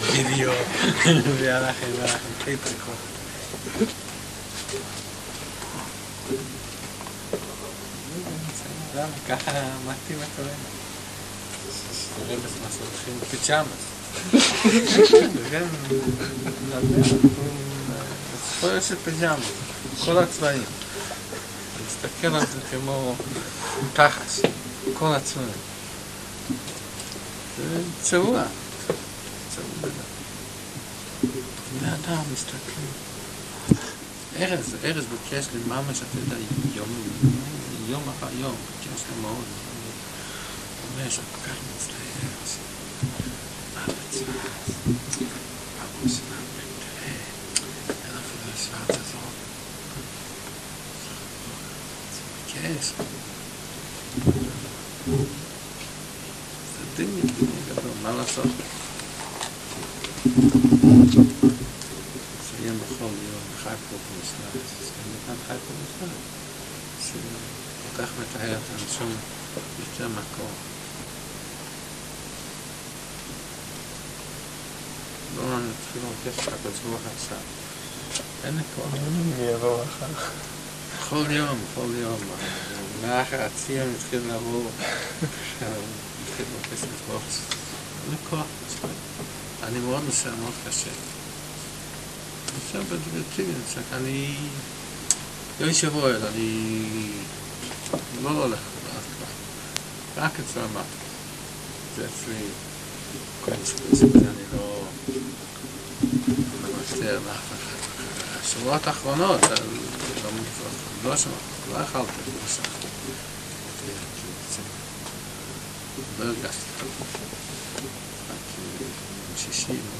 וידאו, והלך עם. למה? ככה מתאים הכהן. רבס מסו הולכים פיג'מאס. כן, ספורט של פיג'מאס, כל הצבעים. להסתכל על זה כמו תחס, כל הצבעים. זה צבוע. צבוע. בני אדם מסתכלים. ארז, ארז ביקש לי ממש, אתה יודע, יום, יום אחר יום, ביקש לי מאוד. הוא אומר שאתה כל כך מצטער, מה בצד? אבו שלנו, תראה, אין אפילו השוואת הזאת. זה ביקש. זה דין גדול, מה לעשות? מסיים בכל יום, חי פה במשרד, אז גם כאן חי פה במשרד, שכל כך מטהר את האנשים יותר מקום. לא לך בזרוח עכשיו. אין לי כוח. יבוא אחר. כל יום, כל יום. מאחר הציון התחיל לעבור, התחיל לבקש לזרוח. אין לי כוח. אני מאוד נוסע מאוד קשה. עכשיו בדירקטיבי, אני... יוי שבוע, אני לא הולך לאף כבר. רק אצל המטה. זה אצלי, כל זה אני לא מוותר לאף אחד. השבועות האחרונות, לא לא שמעתי, לא אכלתי, לא שמעתי. לא הרגשתי. רק שישי, מאוד קשה.